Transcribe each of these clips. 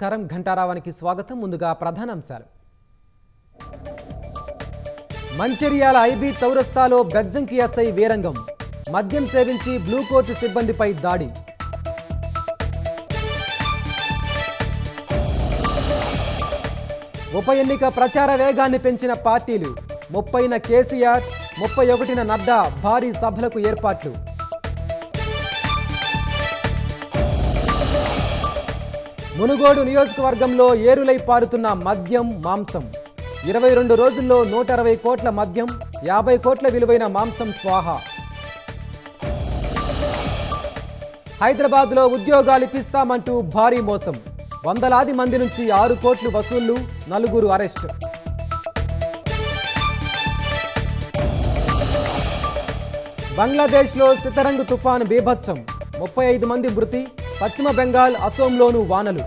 నమస్కారం. ఘంటారావానికి స్వాగతం. ముందుగా ప్రధానాంశాలు. మంచిర్యాల ఐబీ చౌరస్తాలో బెజ్జంకి ఎస్ఐ వీరంగం. మద్యం సేవించి బ్లూ కోర్టు సిబ్బందిపై దాడి. ఉప ఎన్నిక ప్రచార వేగాన్ని పెంచిన పార్టీలు. ముప్పైన కేసీఆర్ ముప్పై ఒకటిన నడ్డా భారీ సభలకు ఏర్పాట్లు. మునుగోడు నియోజకవర్గంలో ఏరులై పారుతున్న మద్యం మాంసం. ఇరవై రెండు రోజుల్లో నూట అరవై కోట్ల మద్యం యాభై కోట్ల విలువైన మాంసం స్వాహ. హైదరాబాద్లో ఉద్యోగాలు ఇప్పిస్తామంటూ భారీ మోసం. వందలాది మంది నుంచి ఆరు కోట్లు వసూళ్ళు నలుగురు అరెస్ట్. బంగ్లాదేశ్లో సితరంగు తుఫాను బీభత్సం. ముప్పై ఐదు మంది మృతి పశ్చిమ బెంగాల్ అసోంలోనూ వానలు.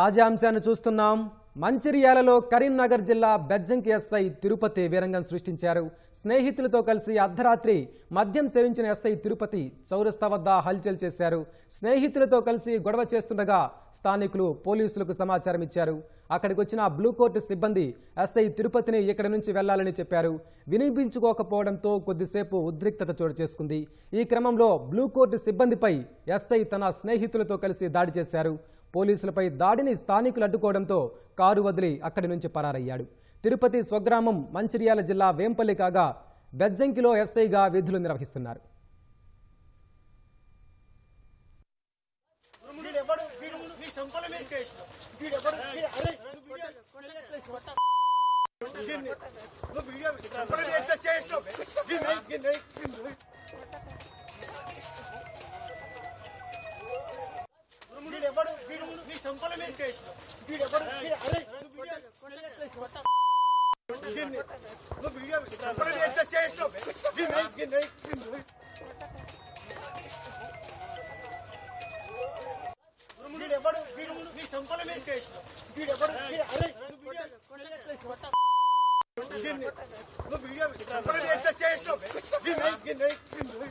తాజా అంశాన్ని చూస్తున్నాం. మంచిర్యాలలో కరీంనగర్ జిల్లా బెజ్జంకి ఎస్ఐ తిరుపతి వీరంగం సృష్టించారు. స్నేహితులతో కలిసి అర్ధరాత్రి మద్యం సేవించిన ఎస్ఐ తిరుపతి చౌరస్తా వద్ద హల్చల్ చేశారు. స్నేహితులతో కలిసి గొడవ చేస్తుండగా స్థానికులు పోలీసులకు సమాచారం ఇచ్చారు. అక్కడికి వచ్చిన బ్లూ కోర్టు సిబ్బంది ఎస్ఐ తిరుపతిని ఇక్కడి నుంచి వెళ్ళాలని చెప్పారు. వినిపించుకోకపోవడంతో కొద్దిసేపు ఉద్రిక్తత చోటు చేసుకుంది. ఈ క్రమంలో బ్లూ కోర్టు సిబ్బందిపై ఎస్ఐ తన స్నేహితులతో కలిసి దాడి చేశారు. పోలీసులపై దాడిని స్థానికులు అడ్డుకోవడంతో కారు వదిలి అక్కడి నుంచి పరారయ్యాడు తిరుపతి స్వగ్రామం మంచిర్యాల జిల్లా వేంపల్లి కాగా బెజ్జంకిలో ఎస్ఐగా విధులు నిర్వహిస్తున్నారు వీడెవడు ఎవడు? వీడు మీ సంపల మీద కేసు. వీడెవడు వీడు అరే నువ్వు వీడియో సంపల మీద చేసినావు. వీడెవడు వీడు నీ సంపల మీద వీడెవడు అరే నువ్వు వీడియో దీన్ని నువ్వు వీడియో సంపల మీద ఎట్లా చేసినావు దీన్ని దీన్ని దీన్ని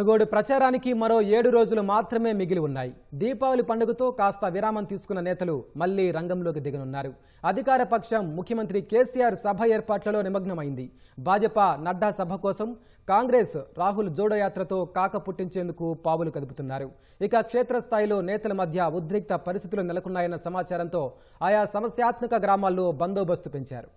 మునుగోడు ప్రచారానికి మరో ఏడు రోజులు మాత్రమే మిగిలి ఉన్నాయి. దీపావళి పండుగతో కాస్త విరామం తీసుకున్న నేతలు మళ్ళీ రంగంలోకి దిగనున్నారు. అధికార పక్షం ముఖ్యమంత్రి కేసీఆర్ సభ ఏర్పాట్లలో నిమగ్నమైంది. భాజపా నడ్డా సభ కోసం కాంగ్రెస్ రాహుల్ జోడోయాత్రతో కాక పుట్టించేందుకు పావులు కదుపుతున్నారు. ఇక క్షేత్రస్థాయిలో నేతల మధ్య ఉద్రిక్త పరిస్థితులు నెలకొన్నాయన్న సమాచారంతో ఆయా సమస్యాత్మక గ్రామాల్లో బందోబస్తు పెంచారు.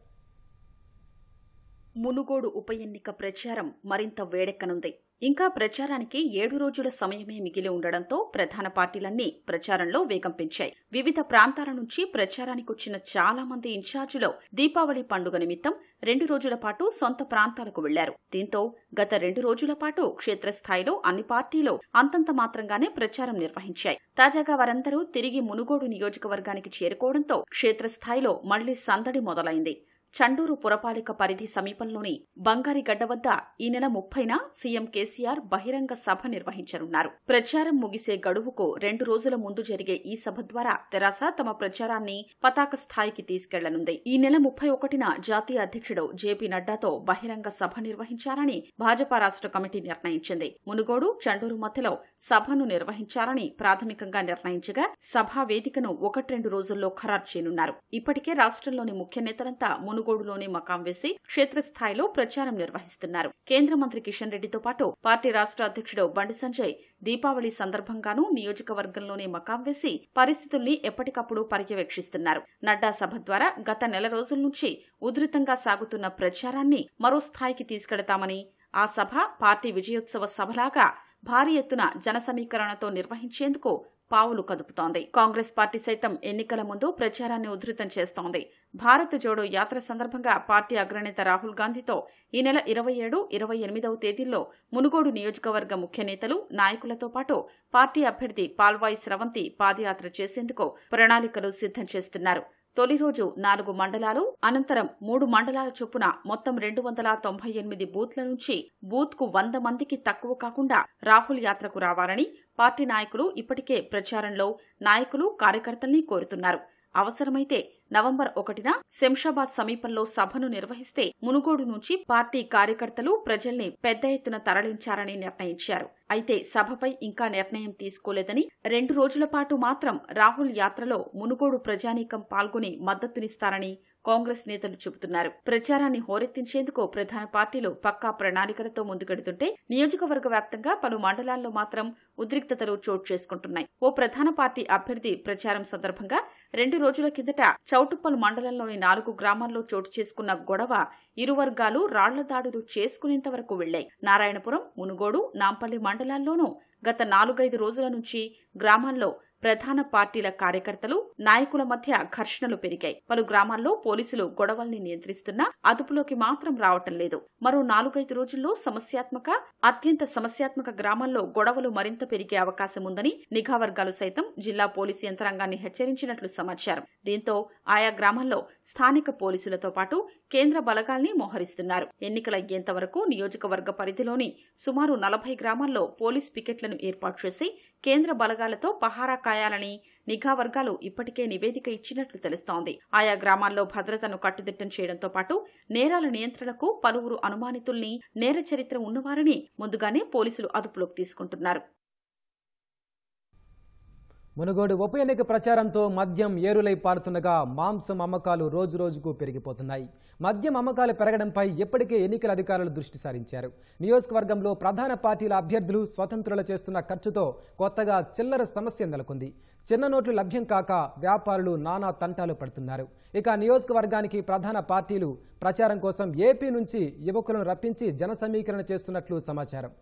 మునుగోడు ఉప ఎన్నిక ప్రచారం మరింత వేడెక్కనుంది. ఇంకా ప్రచారానికి ఏడు రోజుల సమయమే మిగిలి ఉండడంతో ప్రధాన పార్టీలన్నీ ప్రచారంలో వేగం పెంచాయి. వివిధ ప్రాంతాల నుంచి ప్రచారానికి వచ్చిన చాలా మంది ఇన్ఛార్జీలు దీపావళి పండుగ నిమిత్తం రెండు రోజుల పాటు సొంత ప్రాంతాలకు వెళ్ళారు. దీంతో గత రెండు రోజుల పాటు క్షేత్రస్థాయిలో అన్ని పార్టీలు అంతంత మాత్రంగానే ప్రచారం నిర్వహించాయి. తాజాగా వారందరూ తిరిగి మునుగోడు నియోజకవర్గానికి చేరుకోవడంతో క్షేత్రస్థాయిలో మళ్ళీ సందడి మొదలైంది. చండూరు పురపాలిక పరిధి సమీపంలోని బంగారిగడ్డ వద్ద ఈ నెల ముప్పైన సీఎం కేసీఆర్ బహిరంగ సభ నిర్వహించనున్నారు. ప్రచారం ముగిసే గడువుకు రెండు రోజుల ముందు జరిగే ఈ సభ ద్వారా తెరాస తమ ప్రచారాన్ని పతాక స్థాయికి తీసుకెళ్ళనుంది. ఈ నెల ముప్పై ఒకటిన జాతీయ అధ్యక్షుడు జేపీ నడ్డాతో బహిరంగ సభ నిర్వహించాలని భాజపా రాష్ట్ర కమిటీ నిర్ణయించింది. మునుగోడు చండూరు మధ్యలో సభను నిర్వహించాలని ప్రాథమికంగా నిర్ణయించగా సభా వేదికను ఒకటి రెండు రోజుల్లో ఖరారు చేయనున్నారు. ఇప్పటికే రాష్ట్రంలోని ముఖ్య నేతలంతా మునుగోడులోనే మకాం వేసి క్షేత్రస్థాయిలో ప్రచారం నిర్వహిస్తున్నారు. కేంద్ర మంత్రి కిషన్ రెడ్డితో పాటు పార్టీ రాష్ట్ర అధ్యక్షుడు బండి సంజయ్ దీపావళి సందర్భంగానూ నియోజకవర్గంలోనే మకాం వేసి పరిస్థితుల్ని ఎప్పటికప్పుడు పర్యవేక్షిస్తున్నారు. నడ్డా సభ ద్వారా గత నెల రోజుల నుంచి ఉధృతంగా సాగుతున్న ప్రచారాన్ని మరో స్థాయికి తీసుకెడతామని ఆ సభ పార్టీ విజయోత్సవ సభలాగా భారీ ఎత్తున జన సమీకరణతో నిర్వహించేందుకు పావులు కదుపుతోంది. కాంగ్రెస్ పార్టీ సైతం ఎన్నికల ముందు ప్రచారాన్ని ఉధృతం చేస్తోంది. భారత్ జోడో యాత్ర సందర్భంగా పార్టీ అగ్రనేత రాహుల్ గాంధీతో ఈ నెల ఇరవై ఏడు ఇరవై ఎనిమిదవ తేదీల్లో మునుగోడు నియోజకవర్గ ముఖ్య నేతలు నాయకులతో పాటు పార్టీ అభ్యర్థి పాల్వాయి స్రవంతి పాదయాత్ర చేసేందుకు ప్రణాళికలు సిద్ధం చేస్తున్నారు. తొలి రోజు నాలుగు మండలాలు అనంతరం మూడు మండలాల చొప్పున మొత్తం రెండు వందల తొంభై ఎనిమిది బూత్ల నుంచి బూత్కు వంద మందికి తక్కువ కాకుండా రాహుల్ యాత్రకు రావాలని పార్టీ నాయకులు ఇప్పటికే ప్రచారంలో నాయకులు కార్యకర్తల్ని కోరుతున్నారు. అవసరమైతే నవంబర్ ఒకటిన శంషాబాద్ సమీపంలో సభను నిర్వహిస్తే మునుగోడు నుంచి పార్టీ కార్యకర్తలు ప్రజల్ని పెద్ద ఎత్తున తరలించారని నిర్ణయించారు. అయితే సభపై ఇంకా నిర్ణయం తీసుకోలేదని రెండు రోజుల పాటు మాత్రం రాహుల్ యాత్రలో మునుగోడు ప్రజానీకం పాల్గొని మద్దతునిస్తారని కాంగ్రెస్ నేతలు చెబుతున్నారు. ప్రచారాన్ని హోరెత్తించేందుకు ప్రధాన పార్టీలు పక్కా ప్రణాళికలతో ముందుకెడుతుంటే నియోజకవర్గ వ్యాప్తంగా పలు మండలాల్లో మాత్రం ఉద్రిక్తతలు చోటు చేసుకుంటున్నాయి. ఓ ప్రధాన పార్టీ అభ్యర్థి ప్రచారం సందర్భంగా రెండు రోజుల కిందట చౌటుప్పల్ మండలంలోని నాలుగు గ్రామాల్లో చోటు చేసుకున్న గొడవ ఇరు వర్గాలు రాళ్ళ దాడులు చేసుకునేంత వరకు వెళ్ళాయి నారాయణపురం మునుగోడు నాంపల్లి మండలాల్లోనూ గత నాలుగైదు రోజుల నుంచి గ్రామాల్లో ప్రధాన పార్టీల కార్యకర్తలు నాయకుల మధ్య ఘర్షణలు పెరిగాయి. పలు గ్రామాల్లో పోలీసులు గొడవల్ని నియంత్రిస్తున్నా అదుపులోకి మాత్రం రావటం లేదు. మరో నాలుగైదు రోజుల్లో సమస్యాత్మక అత్యంత సమస్యాత్మక గ్రామాల్లో గొడవలు మరింత పెరిగే అవకాశం ఉందని నిఘా వర్గాలు సైతం జిల్లా పోలీసు యంత్రాంగాన్ని హెచ్చరించినట్లు సమాచారం. దీంతో ఆయా గ్రామాల్లో స్థానిక పోలీసులతో పాటు కేంద్ర బలగాల్ని మోహరిస్తున్నారు. ఎన్నికలయ్యేంత వరకు నియోజకవర్గ పరిధిలోని సుమారు నలభై గ్రామాల్లో పోలీస్ పికెట్లను ఏర్పాటు చేసి కేంద్ర బలగాలతో పహారా కాయాలని నిఘా వర్గాలు ఇప్పటికే నివేదిక ఇచ్చినట్లు తెలుస్తోంది. ఆయా గ్రామాల్లో భద్రతను కట్టుదిట్టం చేయడంతో పాటు నేరాల నియంత్రణకు పలువురు అనుమానితుల్ని నేర చరిత్ర ఉన్నవారిని ముందుగానే పోలీసులు అదుపులోకి తీసుకుంటున్నారు. మునుగోడు ఉప ఎన్నిక ప్రచారంతో మద్యం ఏరులై పారుతుండగా మాంసం అమ్మకాలు రోజు రోజుకు పెరిగిపోతున్నాయి. మద్యం అమ్మకాలు పెరగడంపై ఇప్పటికే ఎన్నికల అధికారులు దృష్టి సారించారు. నియోజకవర్గంలో ప్రధాన పార్టీల అభ్యర్థులు స్వతంత్రులు చేస్తున్న ఖర్చుతో కొత్తగా చిల్లర సమస్య నెలకొంది. చిన్న నోట్లు లభ్యం కాక వ్యాపారులు నానా తంటాలు పడుతున్నారు. ఇక నియోజకవర్గానికి ప్రధాన పార్టీలు ప్రచారం కోసం ఏపీ నుంచి యువకులను రప్పించి జన సమీకరణ చేస్తున్నట్లు సమాచారం.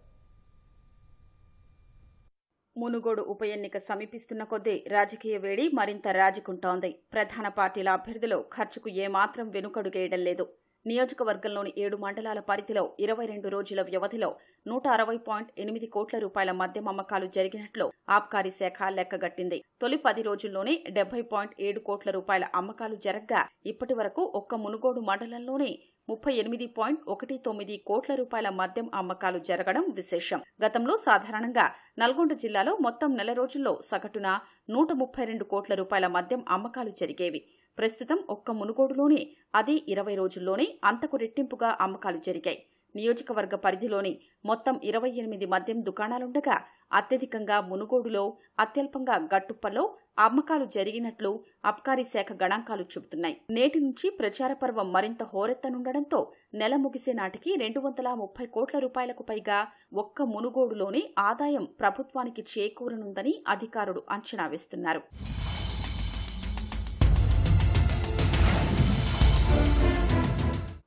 మునుగోడు ఉప ఎన్నిక సమీపిస్తున్న కొద్దీ రాజకీయ వేడి మరింత రాజుకుంటోంది. ప్రధాన పార్టీల అభ్యర్థులు ఖర్చుకు ఏమాత్రం వెనుకడుగేయడం లేదు. నియోజకవర్గంలోని ఏడు మండలాల పరిధిలో ఇరవై రెండు రోజుల వ్యవధిలో నూట అరవై పాయింట్ ఎనిమిది కోట్ల రూపాయల మద్యం అమ్మకాలు జరిగినట్లు ఆబ్కారీ శాఖ లెక్కగట్టింది తొలి పది రోజుల్లోనే డెబ్బై పాయింట్ ఏడు కోట్ల రూపాయల అమ్మకాలు జరగ్గా ఇప్పటి వరకు ఒక్క మునుగోడు మండలంలోనే ముప్పై ఎనిమిది పాయింట్ ఒకటి తొమ్మిది కోట్ల రూపాయల మద్యం అమ్మకాలు జరగడం విశేషం. గతంలో సాధారణంగా నల్గొండ జిల్లాలో మొత్తం నెల రోజుల్లో సగటున నూట ముప్పై రెండు కోట్ల రూపాయల మద్యం అమ్మకాలు జరిగేవి. ప్రస్తుతం ఒక్క మునుగోడులోనే అదే ఇరవై రోజుల్లోనే అంతకు రెట్టింపుగా అమ్మకాలు జరిగాయి. నియోజకవర్గ పరిధిలోని మొత్తం ఇరవై ఎనిమిది మద్యం దుకాణాలుండగా అత్యధికంగా మునుగోడులో అత్యల్పంగా గట్టుప్పలో అమ్మకాలు జరిగినట్లు అబ్కారీ శాఖ గణాంకాలు చెబుతున్నాయి. నేటి నుంచి ప్రచార పర్వం మరింత హోరెత్తనుండడంతో నెల ముగిసే నాటికి రెండు వందల ముప్పై కోట్ల రూపాయలకు పైగా ఒక్క మునుగోడులోనే ఆదాయం ప్రభుత్వానికి చేకూరనుందని అధికారులు అంచనా వేస్తున్నారు.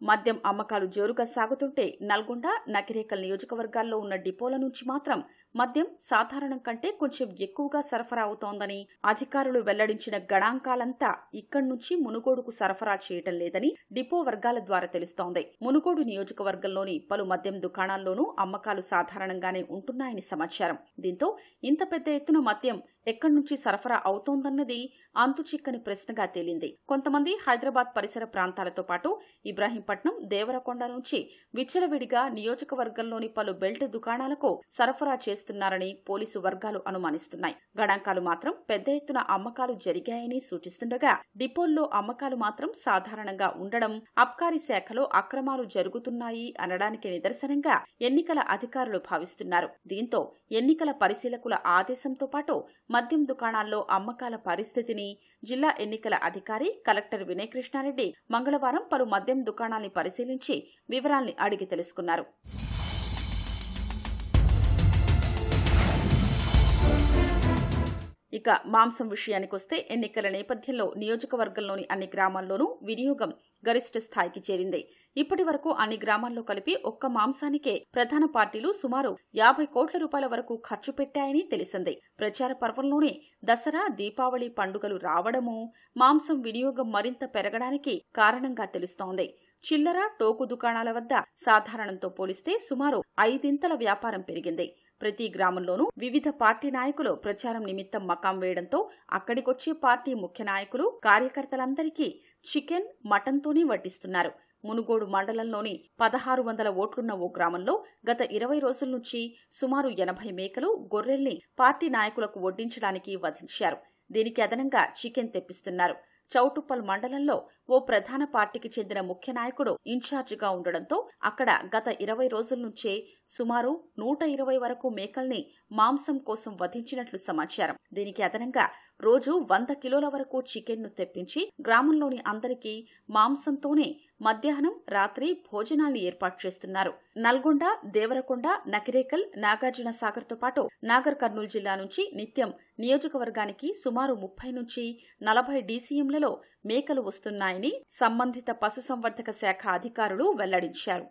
మద్యం అమ్మకాలు జోరుగా సాగుతుంటే నల్గొండ నకిరేకల్ నియోజకవర్గాల్లో ఉన్న డిపోల నుంచి మాత్రం మద్యం సాధారణం కంటే కొంచెం ఎక్కువగా సరఫరా అవుతోందని అధికారులు వెల్లడించిన గణాంకాలంతా ఇక్కడి నుంచి మునుగోడుకు సరఫరా చేయటం లేదని డిపో వర్గాల ద్వారా తెలుస్తోంది. మునుగోడు నియోజకవర్గంలోని పలు మద్యం దుకాణాల్లోనూ అమ్మకాలు సాధారణంగానే ఉంటున్నాయని సమాచారం. దీంతో ఇంత పెద్ద ఎత్తున మద్యం ఎక్కడి నుంచి సరఫరా అవుతోందన్నది అంతుచిక్కని ప్రశ్నగా తేలింది. కొంతమంది హైదరాబాద్ పరిసర ప్రాంతాలతో పాటు ఇబ్రాహీంపట్నం దేవరకొండ నుంచి విచ్చలవిడిగా నియోజకవర్గంలోని పలు బెల్ట్ దుకాణాలకు సరఫరా చేస్తున్నారని పోలీసు వర్గాలు అనుమానిస్తున్నాయి. గణాంకాలు మాత్రం పెద్ద ఎత్తున అమ్మకాలు జరిగాయని సూచిస్తుండగా డిపోల్లో అమ్మకాలు మాత్రం సాధారణంగా ఉండడం అబ్కారీ శాఖలో అక్రమాలు జరుగుతున్నాయి అనడానికి నిదర్శనంగా ఎన్నికల అధికారులు భావిస్తున్నారు. దీంతో ఎన్నికల పరిశీలకుల ఆదేశంతో పాటు మద్యం దుకాణాల్లో అమ్మకాల పరిస్థితిని జిల్లా ఎన్నికల అధికారి కలెక్టర్ వినయ్ కృష్ణారెడ్డి మంగళవారం పలు మద్యం దుకాణాల్ని పరిశీలించి వివరాల్ని అడిగి తెలుసుకున్నారు. ఇక మాంసం విషయానికొస్తే ఎన్నికల నేపథ్యంలో నియోజకవర్గంలోని అన్ని గ్రామాల్లోనూ వినియోగం గరిష్ట స్థాయికి చేరింది. ఇప్పటి వరకు అన్ని గ్రామాల్లో కలిపి ఒక్క మాంసానికే ప్రధాన పార్టీలు సుమారు యాభై కోట్ల రూపాయల వరకు ఖర్చు పెట్టాయని తెలిసింది. ప్రచార పర్వంలోనే దసరా దీపావళి పండుగలు రావడము మాంసం వినియోగం మరింత పెరగడానికి కారణంగా తెలుస్తోంది. చిల్లర టోకు దుకాణాల వద్ద సాధారణంతో పోలిస్తే సుమారు ఐదింతల వ్యాపారం పెరిగింది. ప్రతి గ్రామంలోనూ వివిధ పార్టీ నాయకులు ప్రచారం నిమిత్తం మకాం వేయడంతో అక్కడికొచ్చే పార్టీ ముఖ్య నాయకులు కార్యకర్తలందరికీ చికెన్ మటన్తోనే వడ్డిస్తున్నారు. మునుగోడు మండలంలోని పదహారు వందల ఓట్లున్న ఓ గ్రామంలో గత ఇరవై రోజుల నుంచి సుమారు ఎనభై మేకలు గొర్రెల్ని పార్టీ నాయకులకు వడ్డించడానికి వధించారు. దీనికి అదనంగా చికెన్ తెప్పిస్తున్నారు. చౌటుప్పల్ మండలంలో ఓ ప్రధాన పార్టీకి చెందిన ముఖ్య నాయకుడు ఇన్ఛార్జిగా ఉండడంతో అక్కడ గత ఇరవై రోజుల నుంచే సుమారు నూట ఇరవై వరకు మేకల్ని మాంసం కోసం వధించినట్లు సమాచారం. దీనికి అదనంగా రోజు వంద కిలోల వరకు చికెన్ను తెప్పించి గ్రామంలోని అందరికీ మాంసంతోనే మధ్యాహ్నం రాత్రి భోజనాల్ని ఏర్పాటు చేస్తున్నారు. నల్గొండ దేవరకొండ నకిరేకల్ నాగార్జున సాగర్తో పాటు నాగర్ కర్నూలు జిల్లా నుంచి నిత్యం నియోజకవర్గానికి సుమారు ముప్పై నుంచి నలభై డీసీఎంలలో మేకలు వస్తున్నాయని సంబంధిత పశుసంవర్ధక శాఖ అధికారులు వెల్లడించారు.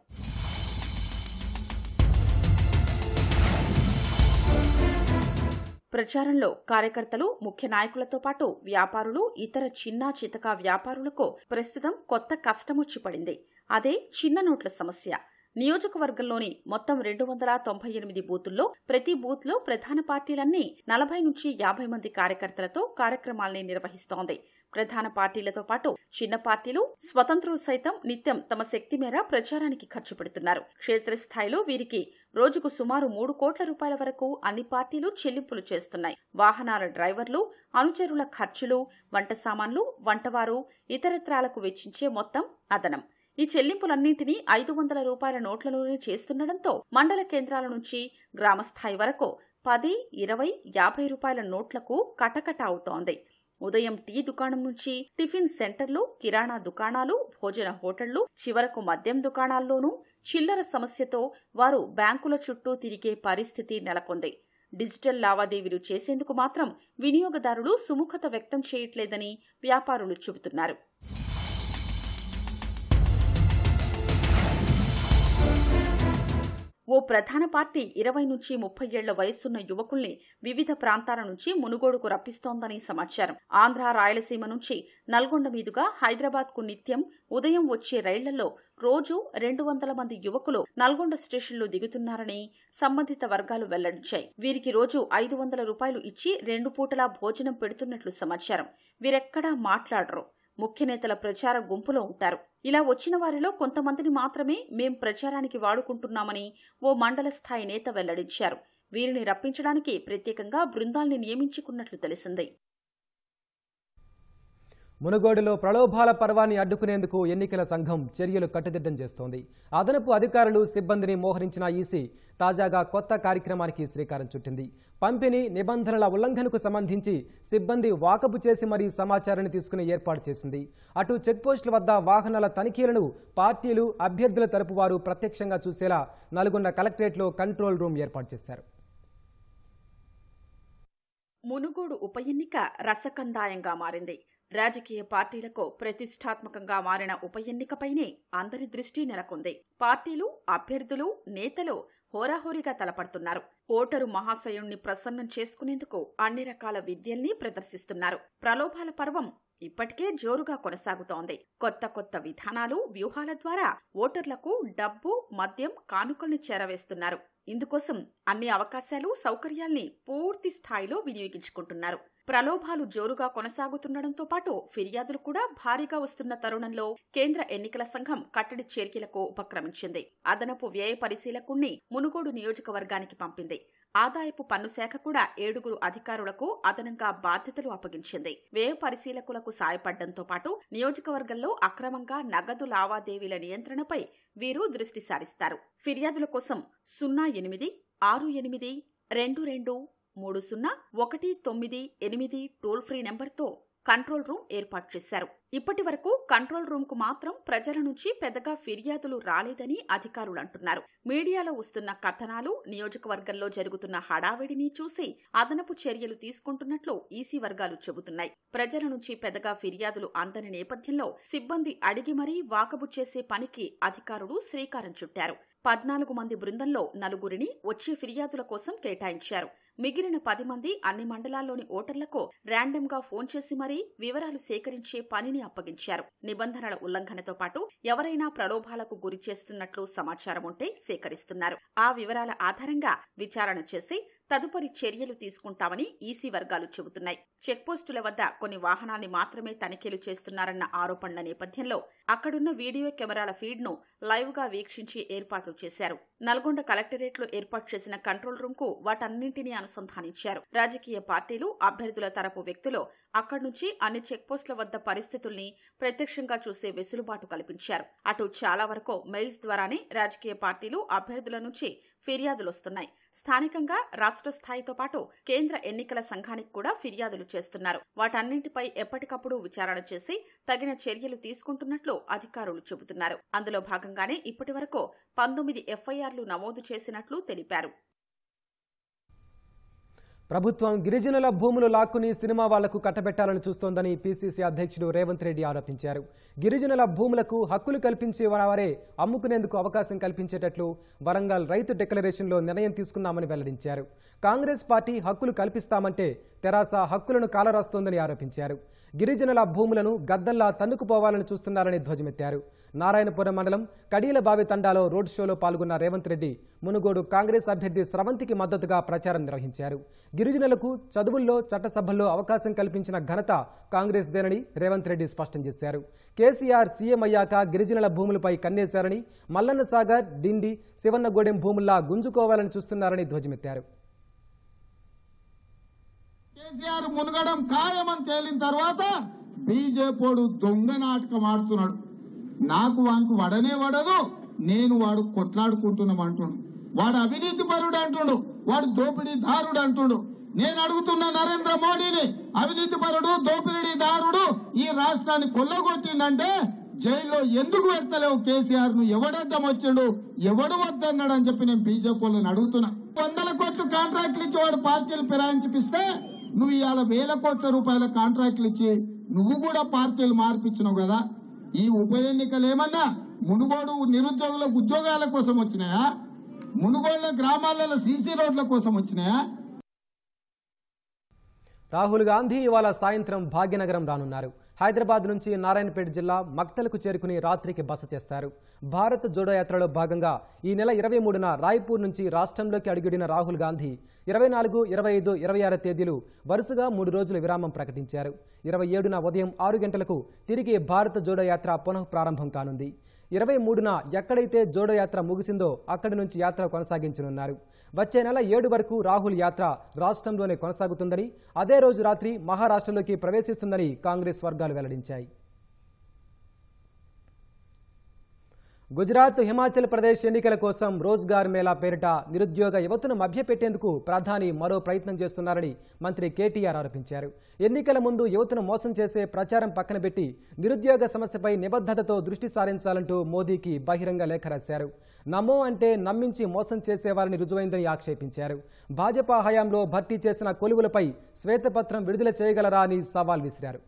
ప్రచారంలో కార్యకర్తలు ముఖ్య నాయకులతో పాటు వ్యాపారులు ఇతర చిన్న చితక వ్యాపారులకు ప్రస్తుతం కొత్త కష్టమొచ్చి పడింది అదే చిన్న నోట్ల సమస్య. నియోజకవర్గంలోని మొత్తం రెండు వందల తొంభై ఎనిమిది బూతుల్లో ప్రతి బూత్లో ప్రధాన పార్టీలన్నీ నలభై నుంచి యాభై మంది కార్యకర్తలతో కార్యక్రమాల్ని నిర్వహిస్తోంది. ప్రధాన పార్టీలతో పాటు చిన్న పార్టీలు స్వతంత్రులు సైతం నిత్యం తమ శక్తి మేర ప్రచారానికి ఖర్చు పెడుతున్నారు. క్షేత్రస్థాయిలో వీరికి రోజుకు సుమారు మూడు కోట్ల రూపాయల వరకు అన్ని పార్టీలు చెల్లింపులు చేస్తున్నాయి. వాహనాల డ్రైవర్లు అనుచరుల ఖర్చులు వంట సామాన్లు వంటవారు ఇతరత్రాలకు వెచ్చించే మొత్తం అదనం. ఈ చెల్లింపులన్నింటినీ ఐదు వందల రూపాయల నోట్లలోనే చేస్తుండటంతో మండల కేంద్రాల నుంచి గ్రామస్థాయి వరకు పది ఇరవై యాభై రూపాయల నోట్లకు కటకట అవుతోంది. ఉదయం టీ దుకాణం నుంచి టిఫిన్ సెంటర్లు కిరాణా దుకాణాలు భోజన హోటళ్ళు చివరకు మద్యం దుకాణాల్లోనూ చిల్లర సమస్యతో వారు బ్యాంకుల చుట్టూ తిరిగే పరిస్థితి నెలకొంది. డిజిటల్ లావాదేవీలు చేసేందుకు మాత్రం వినియోగదారులు సుముఖత వ్యక్తం చేయట్లేదని వ్యాపారులు చెబుతున్నారు. ఓ ప్రధాన పార్టీ ఇరవై నుంచి ముప్పై ఏళ్ళ వయస్సున్న యువకుల్ని వివిధ ప్రాంతాల నుంచి మునుగోడుకు రప్పిస్తోందని సమాచారం. ఆంధ్ర రాయలసీమ నుంచి నల్గొండ మీదుగా హైదరాబాద్కు నిత్యం ఉదయం వచ్చే రైళ్ళలో రోజు రెండు వందల మంది యువకులు నల్గొండ స్టేషన్లో దిగుతున్నారని సంబంధిత వర్గాలు వెల్లడించాయి. వీరికి రోజు ఐదు వందల రూపాయలు ఇచ్చి రెండు పూటలా భోజనం పెడుతున్నట్లు సమాచారం. వీరెక్కడా మాట్లాడరు. ముఖ్య నేతల ప్రచార గుంపులో ఉంటారు. ఇలా వచ్చిన వారిలో కొంతమందిని మాత్రమే మేం ప్రచారానికి వాడుకుంటున్నామని ఓ మండల స్థాయి నేత వెల్లడించారు. వీరిని రప్పించడానికి ప్రత్యేకంగా బృందాల్ని నియమించుకున్నట్లు తెలిసింది. మునుగోడులో ప్రలోభాల పర్వాన్ని అడ్డుకునేందుకు ఎన్నికల సంఘం చర్యలు కట్టుదిట్టం చేస్తోంది. అదనపు అధికారులు సిబ్బందిని మోహరించిన ఈసీ తాజాగా కొత్త కార్యక్రమానికి శ్రీకారం చుట్టింది. పంపిణీ నిబంధనల ఉల్లంఘనకు సంబంధించి సిబ్బంది వాకపు చేసి మరీ సమాచారాన్ని తీసుకుని ఏర్పాటు చేసింది. అటు చెక్పోస్టుల వద్ద వాహనాల తనిఖీలను పార్టీలు అభ్యర్థుల తరపు వారు ప్రత్యక్షంగా చూసేలా నల్గొండ కలెక్టరేట్లో కంట్రోల్ రూమ్ ఏర్పాటు చేశారు. మునుగోడు ఉప ఎన్నిక రసకందాయంగా మారింది. రాజకీయ పార్టీలకు ప్రతిష్టాత్మకంగా మారిన ఉప ఎన్నికపైనే అందరి దృష్టి నెలకొంది. పార్టీలు అభ్యర్థులు నేతలు హోరాహోరీగా తలపడుతున్నారు. ఓటరు మహాశయుణ్ణి ప్రసన్నం చేసుకునేందుకు అన్ని రకాల విద్యల్ని ప్రదర్శిస్తున్నారు. ప్రలోభాల పర్వం ఇప్పటికే జోరుగా కొనసాగుతోంది. కొత్త కొత్త విధానాలు వ్యూహాల ద్వారా ఓటర్లకు డబ్బు మద్యం కానుకల్ని చేరవేస్తున్నారు. ఇందుకోసం అన్ని అవకాశాలు సౌకర్యాల్ని పూర్తి స్థాయిలో వినియోగించుకుంటున్నారు. ప్రలోభాలు జోరుగా కొనసాగుతుండటంతో పాటు ఫిర్యాదులు కూడా భారీగా వస్తున్న తరుణంలో కేంద్ర ఎన్నికల సంఘం కట్టడి చర్యలకు ఉపక్రమించింది. అదనపు వ్యయ పరిశీలకుణ్ణి మునుగోడు నియోజకవర్గానికి పంపింది. ఆదాయపు పన్ను శాఖ కూడా ఏడుగురు అధికారులకు అదనంగా బాధ్యతలు అప్పగించింది. వ్యయ పరిశీలకులకు సాయపడడంతో పాటు నియోజకవర్గంలో అక్రమంగా నగదు లావాదేవీల నియంత్రణపై వీరు దృష్టి సారిస్తారు. ఫిర్యాదుల కోసం సున్నా ఎనిమిది ఆరు ఎనిమిది రెండు రెండు మూడు సున్నా ఒకటి తొమ్మిది ఎనిమిది టోల్ ఫ్రీ నెంబర్తో కంట్రోల్ రూమ్ ఏర్పాటు చేశారు. ఇప్పటి వరకు కంట్రోల్ రూమ్కు మాత్రం ప్రజల నుంచి పెద్దగా ఫిర్యాదులు రాలేదని అధికారులు అంటున్నారు. మీడియాలో వస్తున్న కథనాలు నియోజకవర్గంలో జరుగుతున్న హడావిడిని చూసి అదనపు చర్యలు తీసుకుంటున్నట్లు ఈసీ వర్గాలు చెబుతున్నాయి. ప్రజల నుంచి పెద్దగా ఫిర్యాదులు అందని నేపథ్యంలో సిబ్బంది అడిగి మరీ వాకబు చేసే పనికి అధికారులు శ్రీకారం చుట్టారు. పద్నాలుగు మంది బృందంలో నలుగురిని వచ్చే ఫిర్యాదుల కోసం కేటాయించారు. మిగిలిన పది మంది అన్ని మండలాల్లోని ఓటర్లకు ర్యాండమ్గా ఫోన్ చేసి మరీ వివరాలు సేకరించే పనిని అప్పగించారు. నిబంధనల ఉల్లంఘనతో పాటు ఎవరైనా ప్రలోభాలకు గురి చేస్తున్నట్లు సమాచారం ఉంటే సేకరిస్తున్నారు. ఆ వివరాల ఆధారంగా విచారణ చేసి తదుపరి చర్యలు తీసుకుంటామని ఈసీ వర్గాలు చెబుతున్నాయి. చెక్పోస్టుల వద్ద కొన్ని వాహనాల్ని మాత్రమే తనిఖీలు చేస్తున్నారన్న ఆరోపణల నేపథ్యంలో అక్కడున్న వీడియో కెమెరాల ఫీడ్ను లైవ్గా వీక్షించి ఏర్పాట్లు చేశారు. నల్గొండ కలెక్టరేట్లో ఏర్పాటు చేసిన కంట్రోల్ రూమ్కు వాటన్నింటినీ అనుసంధానించారు. రాజకీయ పార్టీలు అభ్యర్థుల తరపు వ్యక్తులు అక్కడి నుంచి అన్ని చెక్పోస్టుల వద్ద పరిస్థితుల్ని ప్రత్యక్షంగా చూసే వెసులుబాటు కల్పించారు. అటు చాలా వరకు మెయిల్స్ ద్వారానే రాజకీయ పార్టీలు అభ్యర్థుల నుంచి ఫిర్యాదులు వస్తున్నాయి స్థానికంగా రాష్ట్ర స్థాయితో పాటు కేంద్ర ఎన్నికల సంఘానికి కూడా ఫిర్యాదులు చేస్తున్నారు. వాటన్నింటిపై ఎప్పటికప్పుడు విచారణ చేసి తగిన చర్యలు తీసుకుంటున్నట్లు అధికారులు చెబుతున్నారు. అందులో భాగంగానే ఇప్పటి వరకు పంతొమ్మిది ఎఫ్ఐఆర్లు నమోదు చేసినట్లు తెలిపారు. ప్రభుత్వం గిరిజనుల భూములు లాక్కుని సినిమా వాళ్ళకు కట్టబెట్టాలని చూస్తోందని పీసీసీ అధ్యక్షుడు రేవంత్ రెడ్డి ఆరోపించారు. గిరిజనుల భూములకు హక్కులు కల్పించే వారే అమ్ముకునేందుకు అవకాశం కల్పించేటట్లు వరంగల్ రైతు డిక్లరేషన్లో నిర్ణయం తీసుకున్నామని వెల్లడించారు. కాంగ్రెస్ పార్టీ హక్కులు కల్పిస్తామంటే తెరాస హక్కులను కాలరాస్తోందని ఆరోపించారు. గిరిజనుల భూములను గద్దల్లా తన్నుకుపోవాలని చూస్తున్నారని ధ్వజమెత్తారు. నారాయణపురం మండలం కడీల బావి తండాలో రోడ్ షోలో పాల్గొన్న రేవంత్ రెడ్డి మునుగోడు కాంగ్రెస్ అభ్యర్థి స్రవంతికి మద్దతుగా ప్రచారం నిర్వహించారు. గిరిజనులకు చదువుల్లో చట్టసభల్లో అవకాశం కల్పించిన ఘనత కాంగ్రెస్దేనని రేవంత్ రెడ్డి స్పష్టం చేశారు. కేసీఆర్ సీఎం అయ్యాక గిరిజనుల భూములపై కన్నేశారని మల్లన్న సాగర్ డిండి శివన్నగూడెం భూముల్లా గుంజుకోవాలని చూస్తున్నారని ధ్వజమెత్తారు. కేసీఆర్ మునగడం ఖాయమని తేలిన తర్వాత బీజేపీడు దొంగ నాటకం ఆడుతున్నాడు. నాకు వానికి వడనే వడదు నేను వాడు కొట్లాడుకుంటున్నాం అంటుండు. వాడు అవినీతి పరుడు అంటుండు వాడు దోపిడీ దారుడు అంటుండు. నేను అడుగుతున్న నరేంద్ర మోడీని అవినీతి పరుడు దోపిడీ దారుడు ఈ రాష్ట్రాన్ని కొల్లగొట్టిందంటే జైల్లో ఎందుకు పెడతలేవు కేసీఆర్ను ఎవడద్దం వచ్చాడు? ఎవడు వద్దన్నాడు అని చెప్పి నేను బీజేపీ వాళ్ళని అడుగుతున్నా. వందల కోట్లు కాంట్రాక్ట్లు ఇచ్చి వాడు పార్టీలు ఫిరాయించిపిస్తే నువ్వు ఇవాళ వేల కోట్ల రూపాయల కాంట్రాక్ట్లు ఇచ్చి నువ్వు కూడా పార్టీలు మార్పించినావు కదా? ఈ ఉప ఎన్నికలు ఏమన్నా మునుగోడు నిరుద్యోగుల ఉద్యోగాల కోసం వచ్చినాయా? మునుగోళ్ళ గ్రామాలలో సీసీ రోడ్ల కోసం వచ్చినాయా? రాహుల్ గాంధీ ఇవాళ సాయంత్రం భాగ్యనగరం రానున్నారు. హైదరాబాద్ నుంచి నారాయణపేట జిల్లా మక్తలకు చేరుకుని రాత్రికి బస చేస్తారు. భారత్ జోడో యాత్రలో భాగంగా ఈ నెల ఇరవై మూడున రాయ్పూర్ నుంచి రాష్ట్రంలోకి అడుగుడిన రాహుల్ గాంధీ ఇరవై నాలుగు ఇరవై ఐదు ఇరవై ఆరు తేదీలు వరుసగా మూడు రోజుల విరామం ప్రకటించారు. ఇరవై ఏడున ఉదయం ఆరు గంటలకు తిరిగి భారత జోడో యాత్ర పునః ప్రారంభం కానుంది. ఇరవై మూడున ఎక్కడైతే జోడో యాత్ర ముగిసిందో అక్కడి నుంచి యాత్ర కొనసాగించనున్నారు. వచ్చే నెల ఏడు వరకు రాహుల్ యాత్ర రాష్ట్రంలోనే కొనసాగుతుందని అదే రోజు రాత్రి మహారాష్ట్రలోకి ప్రవేశిస్తుందని కాంగ్రెస్ వర్గాలు వెల్లడించాయి. గుజరాత్ హిమాచల్ ప్రదేశ్ ఎన్నికల కోసం రోజ్గార్ మేళా పేరిట నిరుద్యోగ యువతను మభ్యపెట్టేందుకు ప్రధాని మరో ప్రయత్నం చేస్తున్నారని మంత్రి కేటీఆర్ ఆరోపించారు. ఎన్నికల ముందు యువతను మోసం చేసే ప్రచారం పక్కన పెట్టి నిరుద్యోగ సమస్యపై నిబద్ధతతో దృష్టి సారించాలంటూ మోదీకి బహిరంగ లేఖ రాశారు. నమో అంటే నమ్మించి మోసం చేసేవారని రుజువైందని ఆక్షేపించారు. భాజపా హయాంలో భర్తీ చేసిన కొలువులపై శ్వేతపత్రం విడుదల చేయగలరా అని సవాల్ విసిరారు.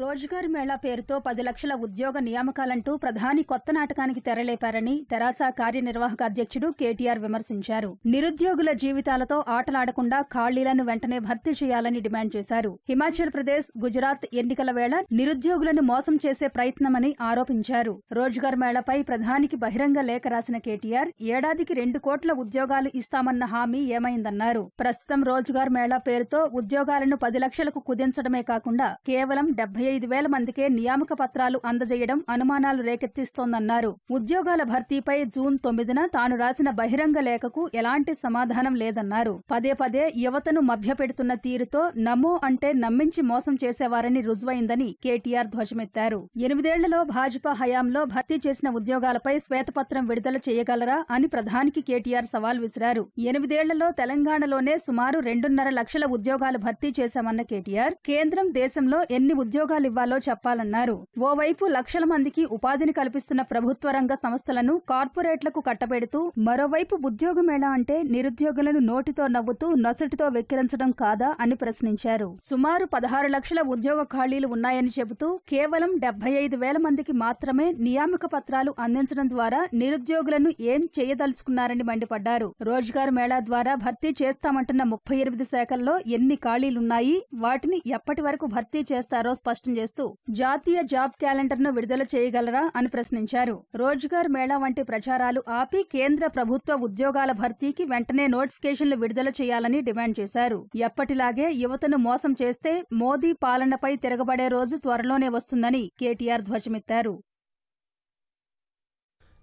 రోజ్గార్ మేళా పేరుతో పది లక్షల ఉద్యోగ నియామకాలంటూ ప్రధాని కొత్త నాటకానికి తెరలేపారని తెరాస కార్యనిర్వాహక అధ్యక్షుడు కేటీఆర్ విమర్శించారు. నిరుద్యోగుల జీవితాలతో ఆటలాడకుండా ఖాళీలను వెంటనే భర్తీ చేయాలని డిమాండ్ చేశారు. హిమాచల్ ప్రదేశ్ గుజరాత్ ఎన్నికల వేళ నిరుద్యోగులను మోసం చేసే ప్రయత్నమని ఆరోపించారు. రోజ్గార్ మేళపై ప్రధానికి బహిరంగ లేఖ రాసిన కేటీఆర్ ఏడాదికి రెండు కోట్ల ఉద్యోగాలు ఇస్తామన్న హామీ ఏమైందన్నారు. ప్రస్తుతం రోజ్గార్ మేళా పేరుతో ఉద్యోగాలను పది లక్షలకు కుదించడమే కాకుండా కేవలం డెబ్బై ఐదు వేల మందికే నియామక పత్రాలు అందజేయడం అనుమానాలు రేకెత్తిస్తోందన్నారు. ఉద్యోగాల భర్తీపై జూన్ తొమ్మిదిన తాను రాసిన బహిరంగ లేఖకు ఎలాంటి సమాధానం లేదన్నారు. పదే పదే యువతను మభ్యపెడుతున్న తీరుతో నమో అంటే నమ్మించి మోసం చేసేవారని రుజువైందని కేటీఆర్ ధ్వజమెత్తారు. ఎనిమిదేళ్ళలో భాజపా హయాంలో భర్తీ చేసిన ఉద్యోగాలపై శ్వేతపత్రం విడుదల చేయగలరా అని ప్రధానికి కేటీఆర్ సవాల్ విసిరారు. ఎనిమిదేళ్ళలో తెలంగాణలోనే సుమారు రెండున్నర లక్షల ఉద్యోగాలు భర్తీ చేశామన్న కేటీఆర్ కేంద్రం దేశంలో ఎన్ని ఉద్యోగాలు ఉద్యోగాలివ్వాలో చెప్పాలన్నారు. ఓవైపు లక్షల మందికి ఉపాధిని కల్పిస్తున్న ప్రభుత్వ రంగ సంస్థలను కార్పొరేట్లకు కట్టబెడుతూ మరోవైపు ఉద్యోగమేళా అంటే నిరుద్యోగులను నోటితో నవ్వుతూ నొసటితో వెక్కిరించడం కాదా అని ప్రశ్నించారు. సుమారు పదహారు లక్షల ఉద్యోగ ఖాళీలు ఉన్నాయని చెబుతూ కేవలం డెబ్బై ఐదు వేల మందికి మాత్రమే నియామక పత్రాలు అందించడం ద్వారా నిరుద్యోగులను ఏం చేయదలుచుకున్నారని మండిపడ్డారు. రోజ్గార్ మేళా ద్వారా భర్తీ చేస్తామంటున్న ముప్పై ఎనిమిది శాఖల్లో ఎన్ని ఖాళీలున్నాయి వాటిని ఎప్పటి వరకు భర్తీ చేస్తారో స్పష్టం చేస్తూ జాతీయ జాబ్ క్యాలెండర్ను విడుదల చేయగలరా అని ప్రశ్నించారు. రోజ్గార్ మేళా వంటి ప్రచారాలు ఆపి కేంద్ర ప్రభుత్వ ఉద్యోగాల భర్తీకి వెంటనే నోటిఫికేషన్లు విడుదల చేయాలని డిమాండ్ చేశారు. ఎప్పటిలాగే యువతను మోసం చేస్తే మోదీ పాలనపై తిరగబడే రోజు త్వరలోనే వస్తుందని కేటీఆర్ ధ్వజమెత్తారు.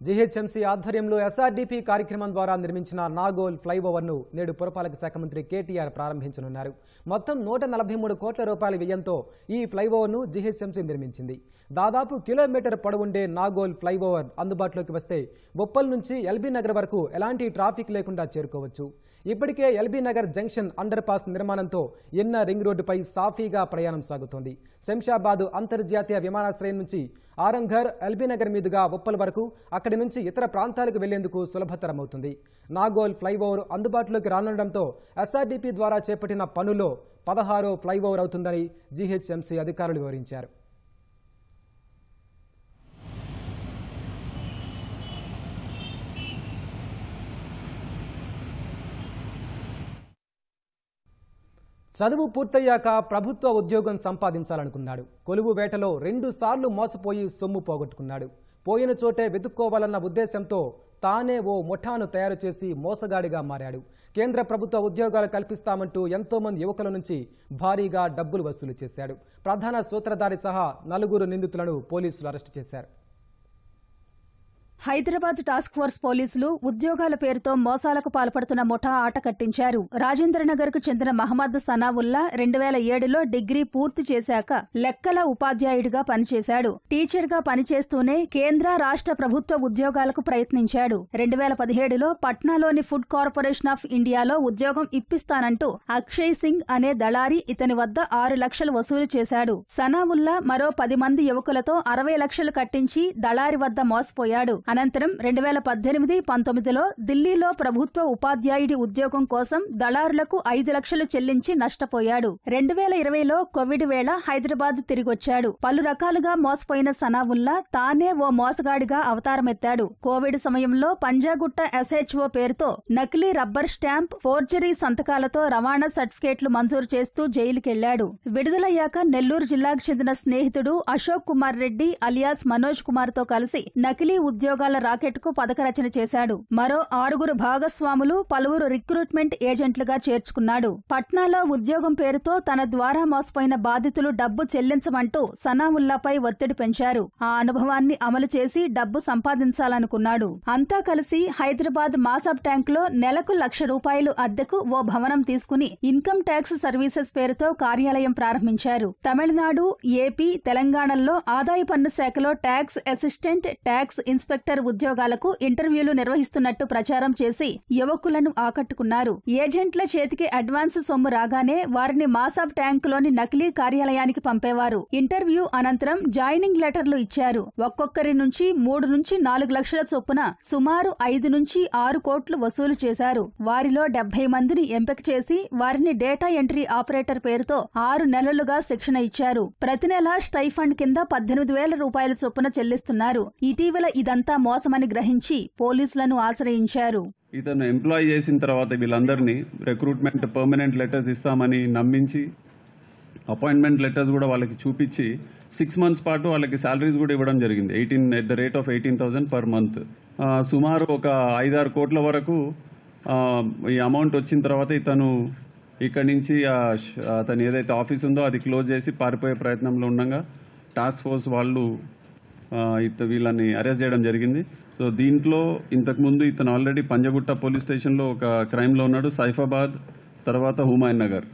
జీహెచ్ఎంసీ ఆధ్వర్యంలో ఎస్ఆర్డీపీ కార్యక్రమం ద్వారా నిర్మించిన నాగోల్ ఫ్లైఓవర్ను నేడు పురపాలక శాఖ మంత్రి కేటీఆర్ ప్రారంభించనున్నారు. మొత్తం నూట నలభై మూడు కోట్ల రూపాయల వ్యయంతో ఈ ఫ్లైఓవర్ను జీహెచ్ఎంసీ నిర్మించింది. దాదాపు కిలోమీటర్ పొడవుండే నాగోల్ ఫ్లైఓవర్ అందుబాటులోకి వస్తే బొప్పల్ నుంచి ఎల్బీ నగర్ వరకు ఎలాంటి ట్రాఫిక్ లేకుండా చేరుకోవచ్చు. ఇప్పటికే LB Nagar junction underpass నిర్మాణంతో ఎన్న రింగ్ రోడ్డుపై సాఫీగా ప్రయాణం సాగుతోంది. శంషాబాద్ అంతర్జాతీయ విమానాశ్రయం నుంచి ఆరంఘర్ ఎల్బీ నగర్ మీదుగా ఉప్పల్ వరకు అక్కడి నుంచి ఇతర ప్రాంతాలకు వెళ్ళేందుకు సులభతరమవుతుంది. నాగోల్ ఫ్లైఓవర్ అందుబాటులోకి రానుండడంతో ఎస్ఆర్డీపీ ద్వారా చేపట్టిన పనులో పదహారో ఫ్లైఓవర్ అవుతుందని జీహెచ్ఎంసీ అధికారులు వివరించారు. చదువు పూర్తయ్యాక ప్రభుత్వ ఉద్యోగం సంపాదించాలనుకున్నాడు. కొలువు వేటలో రెండు సార్లు మోసపోయి సొమ్ము పోగొట్టుకున్నాడు. పోయిన చోటే వెతుక్కోవాలన్న ఉద్దేశంతో తానే ఓ ముఠాను తయారు చేసి మోసగాడిగా మారాడు. కేంద్ర ప్రభుత్వ ఉద్యోగాలు కల్పిస్తామంటూ ఎంతోమంది యువకుల నుంచి భారీగా డబ్బులు వసూలు చేశాడు. ప్రధాన సూత్రధారి సహా నలుగురు నిందితులను పోలీసులు అరెస్టు చేశారు. హైదరాబాద్ టాస్క్ ఫోర్స్ పోలీసులు ఉద్యోగాల పేరుతో మోసాలకు పాల్పడుతున్న ముఠా ఆట కట్టించారు. రాజేంద్రనగర్కు చెందిన మహమ్మద్ సనావుల్లా రెండు వేల ఏడులో డిగ్రీ పూర్తి చేశాక లెక్కల ఉపాధ్యాయుడిగా పనిచేశాడు. టీచర్గా పనిచేస్తూనే కేంద్ర రాష్ట్ర ప్రభుత్వ ఉద్యోగాలకు ప్రయత్నించాడు. రెండు వేల పదిహేడులో పట్నాలోని ఫుడ్ కార్పొరేషన్ ఆఫ్ ఇండియాలో ఉద్యోగం ఇప్పిస్తానంటూ అక్షయ్ సింగ్ అనే దళారి ఇతని వద్ద ఆరు లక్షలు వసూలు చేశాడు. సనావుల్లా మరో పది మంది యువకులతో అరవై లక్షలు కట్టించి దళారి వద్ద మోసపోయాడు. అనంతరం రెండు వేల పద్దెనిమిది పంతొమ్మిదిలో ఢిల్లీలో ప్రభుత్వ ఉపాధ్యాయుడి ఉద్యోగం కోసం దళారులకు ఐదు లక్షలు చెల్లించి నష్టపోయాడు. రెండు వేల ఇరవైలో కోవిడ్ వేళ హైదరాబాద్ తిరిగొచ్చాడు. పలు రకాలుగా మోసపోయిన సనావుల్లా తానే ఓ మోసగాడిగా అవతారమెత్తాడు. కోవిడ్ సమయంలో పంజాగుట్ట ఎస్హెచ్ఓ పేరుతో నకిలీ రబ్బర్ స్టాంప్ ఫోర్జరీ సంతకాలతో రవాణా సర్టిఫికేట్లు మంజూరు చేస్తూ జైలుకెళ్ళాడు. విడుదలయ్యాక నెల్లూరు జిల్లాకు చెందిన స్నేహితుడు అశోక్ కుమార్ రెడ్డి అలియాస్ మనోజ్ కుమార్తో కలిసి నకిలీ ఉద్యోగ ఉద్యోగాల రాకెట్కు పథకరచన చేశాడు. మరో ఆరుగురు భాగస్వాములు పలువురు రిక్రూట్మెంట్ ఏజెంట్లుగా చేర్చుకున్నాడు. పట్నాలో ఉద్యోగం పేరుతో తన ద్వారా మోసపోయిన బాధితులు డబ్బు చెల్లించమంటూ సనాముల్లాపై ఒత్తిడి పెంచారు. ఆ అనుభవాన్ని అమలు చేసి డబ్బు సంపాదించాలనుకున్నాడు. అంతా కలిసి హైదరాబాద్ మాసబ్ ట్యాంక్లో నెలకు లక్ష రూపాయలు అద్దెకు ఓ భవనం తీసుకుని ఇన్కమ్ ట్యాక్స్ సర్వీసెస్ పేరుతో కార్యాలయం ప్రారంభించారు. తమిళనాడు ఏపీ తెలంగాణల్లో ఆదాయ పన్ను శాఖలో ట్యాక్స్ అసిస్టెంట్ ట్యాక్స్ ఇన్స్పెక్టర్ ఉద్యోగాలకు ఇంటర్వ్యూలు నిర్వహిస్తున్నట్టు ప్రచారం చేసి యువకులను ఆకట్టుకున్నారు. ఏజెంట్ల చేతికి అడ్వాన్స్ సొమ్ము రాగానే వారిని మాసాబ్ ట్యాంకులోని నకిలీ కార్యాలయానికి పంపేవారు. ఇంటర్వ్యూ అనంతరం జాయినింగ్ లెటర్లు ఇచ్చారు. ఒక్కొక్కరి నుంచి మూడు నుంచి నాలుగు లక్షల చొప్పున సుమారు ఐదు నుంచి ఆరు కోట్లు వసూలు చేశారు. వారిలో డెబ్బై మందిని ఎంపిక చేసి వారిని డేటా ఎంట్రీ ఆపరేటర్ పేరుతో ఆరు నెలలుగా శిక్షణ ఇచ్చారు. ప్రతి నెలా స్టైఫండ్ కింద పద్దెనిమిది వేల రూపాయల చొప్పున చెల్లిస్తున్నారు. ఇటీవల ఇదంతా మోసమని గ్రహించి పోలీసులను ఆశ్రయించారు. ఇతను ఎంప్లాయ్ చేసిన తర్వాత వీళ్ళందరినీ రిక్రూట్మెంట్ పర్మనెంట్ లెటర్స్ ఇస్తామని నమ్మించి అపాయింట్మెంట్ లెటర్స్ కూడా వాళ్ళకి చూపించి సిక్స్ మంత్స్ పాటు వాళ్ళకి శాలరీస్ కూడా ఇవ్వడం జరిగింది. Eighteen at the rate of eighteen thousand per month సుమారు ఒక ఐదారు కోట్ల వరకు ఈ అమౌంట్ వచ్చిన తర్వాత ఇతను ఇక్కడి నుంచి అతను ఏదైతే ఆఫీస్ ఉందో అది క్లోజ్ చేసి పారిపోయే ప్రయత్నంలో ఉండగా టాస్క్ ఫోర్స్ వాళ్ళు ఇత వీళ్ళని అరెస్ట్ చేయడం జరిగింది. సో దీంట్లో ఇంతకుముందు ఇతను ఆల్రెడీ పంజగుట్ట పోలీస్ స్టేషన్లో ఒక క్రైమ్లో ఉన్నాడు సైఫాబాద్ తర్వాత Humayun Nagar.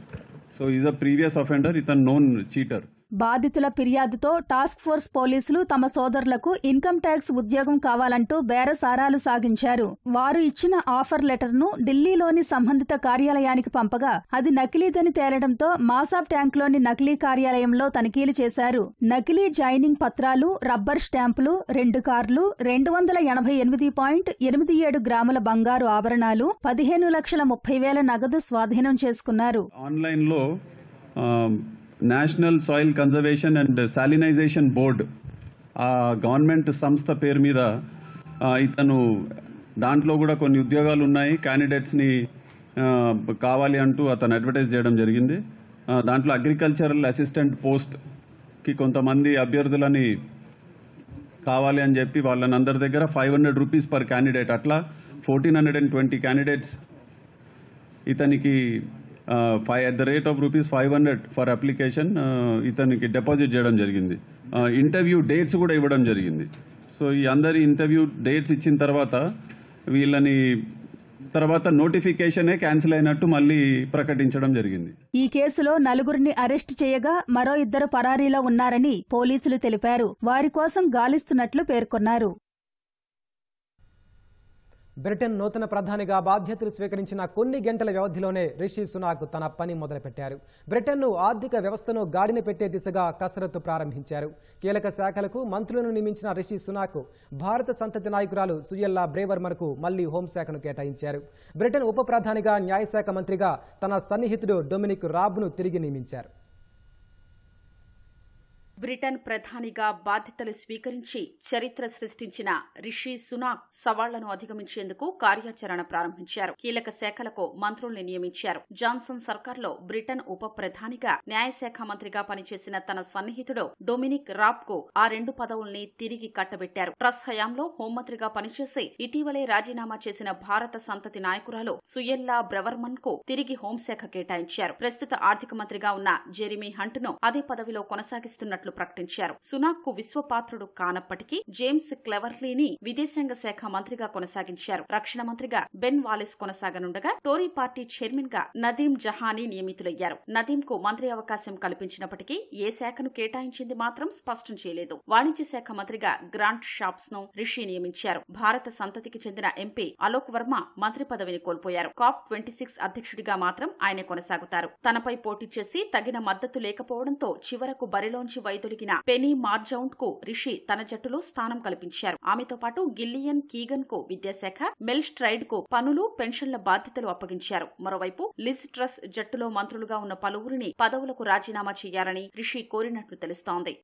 So is a previous offender ఇతను నోన్ చీటర్. బాధితుల ఫిర్యాదుతో టాస్క్ ఫోర్స్ పోలీసులు తమ సోదరులకు ఇన్కమ్ ట్యాక్స్ ఉద్యోగం కావాలంటూ బేరసారాలు సాగించారు. వారు ఇచ్చిన ఆఫర్ లెటర్ను ఢిల్లీలోని సంబంధిత కార్యాలయానికి పంపగా అది నకిలీదని తేలడంతో మాసాబ్ ట్యాంక్లోని నకిలీ కార్యాలయంలో తనిఖీలు చేశారు. నకిలీ జాయినింగ్ పత్రాలు రబ్బర్ స్టాంపులు రెండు కార్లు రెండు వందల ఎనభై ఎనిమిది పాయింట్ ఎనిమిది ఏడు గ్రాముల బంగారు ఆభరణాలు పదిహేను లక్షల ముప్పై వేల నగదు స్వాధీనం చేసుకున్నారు. ఆన్లైన్లో national soil conservation and salinization board ఆ గవర్నమెంట్ సంస్థ పేరు మీద ఇతను దాంట్లో కూడా కొన్ని ఉద్యోగాలు ఉన్నాయి. క్యాండిడేట్స్ని కావాలి అంటూ అతను అడ్వర్టైజ్ చేయడం జరిగింది. దాంట్లో అగ్రికల్చరల్ అసిస్టెంట్ పోస్ట్కి కొంతమంది అభ్యర్థులని కావాలి అని చెప్పి వాళ్ళని అందరి దగ్గర five hundred rupees per candidate అట్లా fourteen hundred and twenty candidates ఇతనికి five at the rate of rupees five hundred for application ఇతనికి డిపాజిట్ చేయడం జరిగింది. Uh, ఇంటర్వ్యూ డేట్స్ కూడా ఇవ్వడం జరిగింది. సో ఈ అందరి ఇంటర్వ్యూ డేట్స్ ఇచ్చిన తర్వాత వీళ్ళని తర్వాత నోటిఫికేషనే క్యాన్సిల్ అయినట్టు మళ్ళీ ప్రకటించడం జరిగింది. ఈ కేసులో నలుగురిని అరెస్ట్ చేయగా మరో ఇద్దరు పరారీలో ఉన్నారని పోలీసులు తెలిపారు. వారి కోసం గాలిస్తున్నట్లు పేర్కొన్నారు. బ్రిటన్ నూతన ప్రధానిగా బాధ్యతలు స్వీకరించిన కొన్ని గంటల వ్యవధిలోనే రిషి సునాక్ తన పని మొదలుపెట్టారు. బ్రిటన్ను ఆర్థిక వ్యవస్థను గాడిన పెట్టే దిశగా కసరత్తు ప్రారంభించారు. కీలక శాఖలకు మంత్రులను నియమించిన రిషి సునాక్ భారత సంతతి నాయకురాలు సుయల్లా బ్రేవర్మన్కు మళ్ళీ హోంశాఖను కేటాయించారు. బ్రిటన్ ఉప ప్రధానిగా న్యాయశాఖ మంత్రిగా తన సన్నిహితుడు డొమినిక్ రాబ్ను తిరిగి నియమించారు. బ్రిటన్ ప్రధానిగా బాధ్యతలు స్వీకరించి చరిత్ర సృష్టించిన రిషి సునాక్ సవాళ్ళను అధిగమించేందుకు కార్యాచరణ ప్రారంభించారు. కీలక శాఖలకు మంత్రుల్ని నియమించారు. జాన్సన్ సర్కార్లో బ్రిటన్ ఉప ప్రధానిగా న్యాయశాఖ మంత్రిగా పనిచేసిన తన సన్నిహితుడు డొమినిక్ రాప్కు ఆ రెండు పదవుల్ని తిరిగి కట్టబెట్టారు. ట్రస్ హయాంలో హోంమంత్రిగా పనిచేసి ఇటీవలే రాజీనామా చేసిన భారత సంతతి నాయకురాలు సుయల్లా బ్రెవర్మన్కు తిరిగి హోంశాఖ కేటాయించారు. ప్రస్తుత ఆర్థిక మంత్రిగా ఉన్న జెరిమీ హంట్ను అదే పదవిలో కొనసాగిస్తున్నట్లు ప్రకటించారు. సునాక్కు విశ్వపాత్రుడు కానప్పటికీ జేమ్స్ క్లెవర్లీని విదేశాంగ శాఖ మంత్రిగా కొనసాగించారు. రక్షణ మంత్రిగా బెన్ వాలిస్ కొనసాగనుండగా టోరీ పార్టీ చైర్మన్గా నదీం జహానీ నియమితులయ్యారు. నదీం కు మంత్రి అవకాశం కల్పించినప్పటికీ ఏ శాఖను కేటాయించింది మాత్రం స్పష్టం చేయలేదు. వాణిజ్య శాఖ మంత్రిగా గ్రాంట్ షాప్స్ను రిషి నియమించారు. భారత సంతతికి చెందిన ఎంపీ అలోక్ వర్మ మంత్రి పదవిని కోల్పోయారు. కాప్ ట్వంటీ సిక్స్ అధ్యక్షుడిగా మాత్రం ఆయన కొనసాగుతారు. తనపై పోటీ చేసి తగిన మద్దతు లేకపోవడంతో చివరకు బరిలోంచి వైదొలిగిన పెనీ మార్జౌంట్కు రిషి తన జట్టులో స్థానం కల్పించారు. ఆమెతో పాటు గిల్లియన్ కీగన్కు విద్యాశాఖ మెల్ స్ట్రైడ్కు పనులు పెన్షన్ల బాధ్యతలు అప్పగించారు. మరోవైపు లిజ్ ట్రస్ జట్టులో మంత్రులుగా ఉన్న పలువురిని పదవులకు రాజీనామా చేయాలని రిషి కోరినట్లు తెలుస్తోంది.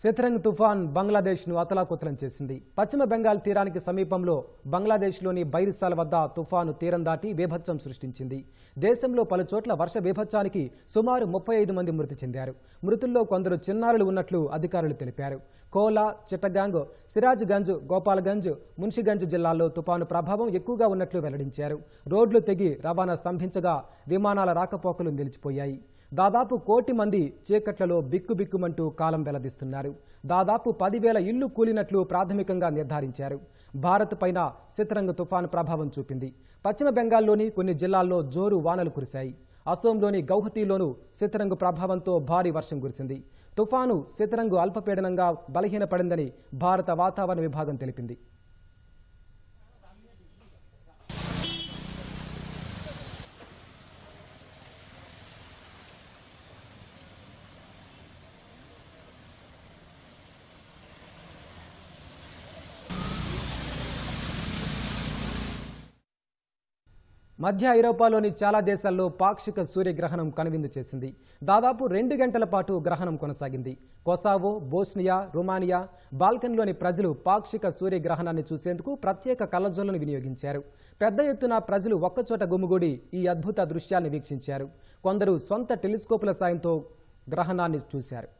శతరంగ్ తుఫాన్ బంగ్లాదేశ్ను అతలాకుతలం చేసింది. పశ్చిమ బెంగాల్ తీరానికి సమీపంలో బంగ్లాదేశ్లోని బైరిసాల వద్ద తుఫాను తీరం దాటి బీభత్సం సృష్టించింది. దేశంలో పలుచోట్ల వర్ష బీభత్సానికి సుమారు ముప్పై ఐదు మంది మృతి చెందారు. మృతుల్లో కొందరు చిన్నారులు ఉన్నట్లు అధికారులు తెలిపారు. కోలా చిట్టగాంగ్ సిరాజ్గంజ్ గోపాల్గంజ్ మున్షిగంజ్ జిల్లాల్లో తుపాను ప్రభావం ఎక్కువగా ఉన్నట్లు వెల్లడించారు. రోడ్లు తెగి రవాణా స్తంభించగా విమానాల రాకపోకలు నిలిచిపోయాయి. దాదాపు కోటి మంది చీకట్లలో బిక్కుబిక్కుమంటూ కాలం వెలదిస్తున్నారు. దాదాపు పదివేల ఇళ్ళు కూలినట్లు ప్రాథమికంగా నిర్ధారించారు. భారత్ పైన శతరంగ తుఫాను ప్రభావం చూపింది. పశ్చిమ బెంగాల్లోని కొన్ని జిల్లాల్లో జోరు వానలు కురిశాయి. అసోంలోని గౌహతిలోనూ శతరంగు ప్రభావంతో భారీ వర్షం కురిసింది. తుఫాను శతరంగు అల్పపీడనంగా బలహీనపడిందని భారత వాతావరణ విభాగం తెలిపింది. మధ్య ఐరోపాలోని చాలా దేశాల్లో పాక్షిక సూర్యగ్రహణం కనువిందు చేసింది. దాదాపు రెండు గంటల పాటు గ్రహణం కొనసాగింది. కొసావో బోస్నియా రుమానియా బాల్కన్లోని ప్రజలు పాక్షిక సూర్యగ్రహణాన్ని చూసేందుకు ప్రత్యేక కళ్ళజోళ్ళను వినియోగించారు. పెద్ద ఎత్తున ప్రజలు ఒక్కచోట గుమిగూడి ఈ అద్భుత దృశ్యాన్ని వీక్షించారు. కొందరు సొంత టెలిస్కోపుల సాయంతో గ్రహణాన్ని చూశారు.